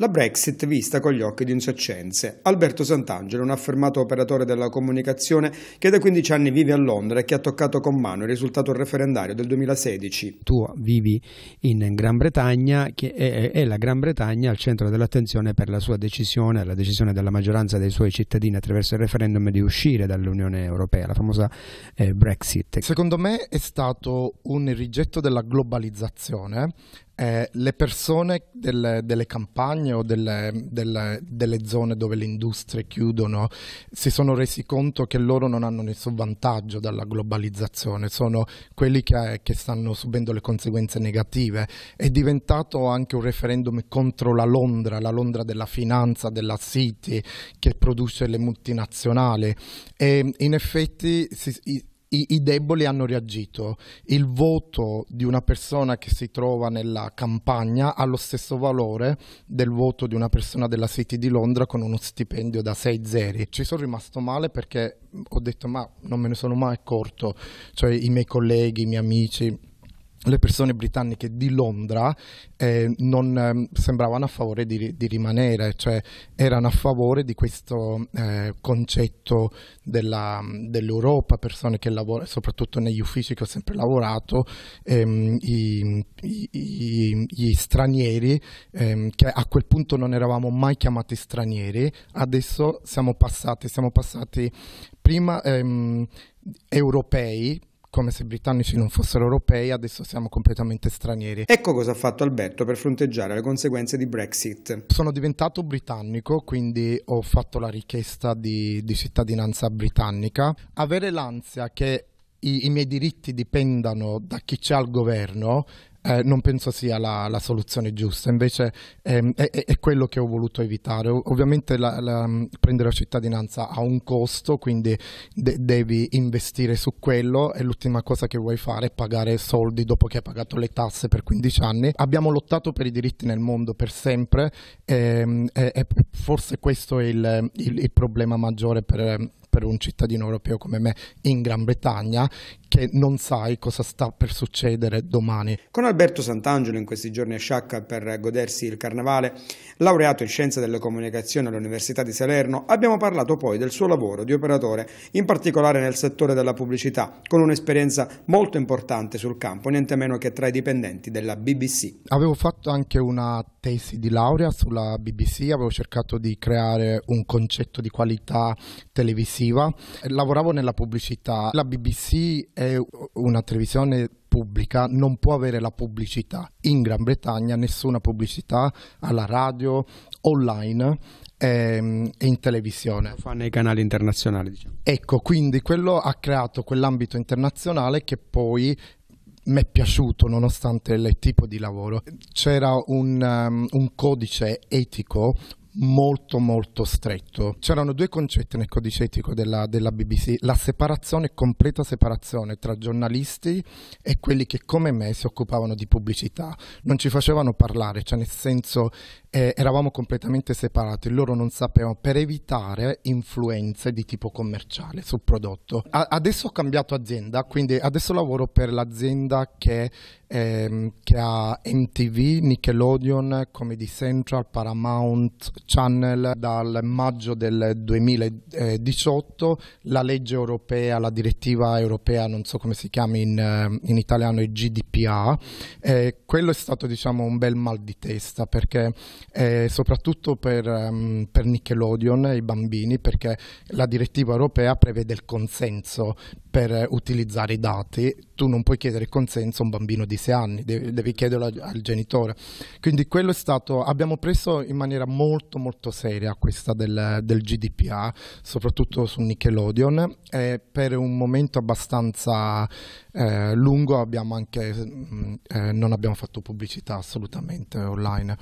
La Brexit vista con gli occhi di insoccenze. Alberto Sant'Angelo, un affermato operatore della comunicazione che da 15 anni vive a Londra e che ha toccato con mano il risultato referendario del 2016. Tu vivi in Gran Bretagna che è, è la Gran Bretagna al centro dell'attenzione per la sua decisione, la decisione della maggioranza dei suoi cittadini attraverso il referendum di uscire dall'Unione Europea, la famosa eh, Brexit. Secondo me è stato un rigetto della globalizzazione eh, le persone delle, delle campagne o delle, delle, delle, zone dove le industrie chiudono si sono resi conto che loro non hanno nessun vantaggio dalla globalizzazione, sono quelli che, che stanno subendo le conseguenze negative. È diventato anche un referendum contro la Londra, la Londra della finanza, della City, che produce le multinazionali e in effetti si, i, i, deboli hanno reagito. Il voto di una persona che si trova nella campagna ha lo stesso valore del voto di una persona della City di Londra con uno stipendio da 6 zeri. Ci sono rimasto male perché ho detto ma non me ne sono mai accorto, cioè i miei colleghi, i miei amici le persone britanniche di Londra eh, non eh, sembravano a favore di, di, rimanere, cioè erano a favore di questo eh, concetto della, dell'Europa, persone che lavorano, soprattutto negli uffici che ho sempre lavorato, ehm, i, i, gli stranieri, ehm, che a quel punto non eravamo mai chiamati stranieri, adesso siamo passati, siamo passati prima ehm, europei come se i britannici non fossero europei, adesso siamo completamente stranieri. Ecco cosa ha fatto Alberto per fronteggiare le conseguenze di Brexit. Sono diventato britannico, quindi ho fatto la richiesta di, di cittadinanza britannica. Avere l'ansia che i, i, miei diritti dipendano da chi c'è al governo eh, non penso sia la, la soluzione giusta, invece ehm, è, è, quello che ho voluto evitare. ovviamente la, la, prendere la cittadinanza ha un costo, quindi de- devi investire su quello e l'ultima cosa che vuoi fare è pagare soldi dopo che hai pagato le tasse per 15 anni. Abbiamo lottato per i diritti nel mondo per sempre ehm, e, e, forse questo è il, il, il problema maggiore per per un cittadino europeo come me in Gran Bretagna che non sai cosa sta per succedere domani. Con Alberto Sant'Angelo in questi giorni a Sciacca per godersi il carnevale, laureato in scienze delle comunicazioni all'Università di Salerno, abbiamo parlato poi del suo lavoro di operatore, in particolare nel settore della pubblicità, con un'esperienza molto importante sul campo, niente meno che tra i dipendenti della BBC. Avevo fatto anche una tesi di laurea sulla BBC, avevo cercato di creare un concetto di qualità televisiva, lavoravo nella pubblicità. La BBC è una televisione pubblica non può avere la pubblicità. In Gran Bretagna nessuna pubblicità alla radio, online ehm, e in televisione. Lo fa nei canali internazionali, diciamo. Ecco, quindi quello ha creato quell'ambito internazionale che poi mi è piaciuto nonostante il tipo di lavoro. C'era un, um, un codice etico molto molto stretto. C'erano due concetti nel codice etico della, della, BBC, la separazione, completa separazione tra giornalisti e quelli che come me si occupavano di pubblicità. Non ci facevano parlare, cioè nel senso eh, eravamo completamente separati, loro non sapevano per evitare influenze di tipo commerciale sul prodotto. A- adesso ho cambiato azienda, quindi adesso lavoro per l'azienda che, ehm, che ha MTV, Nickelodeon, Comedy Central, Paramount, Channel dal maggio del 2018, la legge europea, la direttiva europea, non so come si chiama in, eh, in italiano, è GDPA, eh, quello è stato diciamo un bel mal di testa perché eh, soprattutto per, um, per Nickelodeon e i bambini perché la direttiva europea prevede il consenso per utilizzare i dati, tu non puoi chiedere il consenso a un bambino di 6 anni, devi, devi chiederlo al, al, genitore. Quindi quello è stato, abbiamo preso in maniera molto molto seria questa del, del GDPR, soprattutto su Nickelodeon, e per un momento abbastanza eh, lungo abbiamo anche, mm, eh, non abbiamo fatto pubblicità assolutamente online.